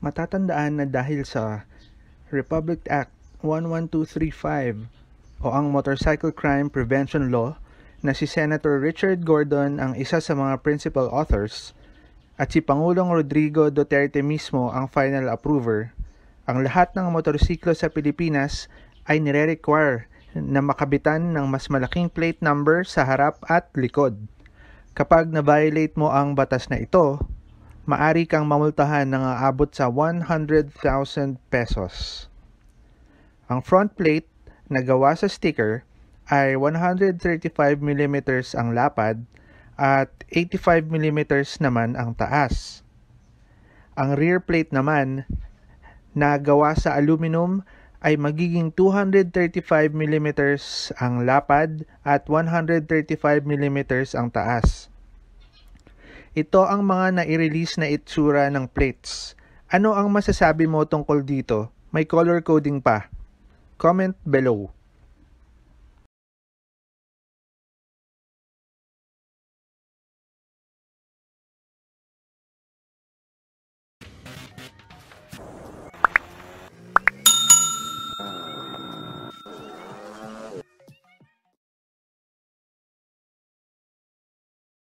Matatandaan na dahil sa Republic Act 11235 o ang Motorcycle Crime Prevention Law na si Senator Richard Gordon ang isa sa mga principal authors at si Pangulong Rodrigo Duterte mismo ang final approver, ang lahat ng motorsiklo sa Pilipinas ay nire-require na makabitan ng mas malaking plate number sa harap at likod. Kapag na-violate mo ang batas na ito, maari kang mamultahan ng aabot sa 100,000 pesos. Ang front plate na gawa sa sticker ay 135mm ang lapad at 85mm naman ang taas. Ang rear plate naman na gawa sa aluminum ay magiging 235mm ang lapad at 135mm ang taas. Ito ang mga nai-release na itsura ng plates. Ano ang masasabi mo tungkol dito? May color coding pa. Comment below.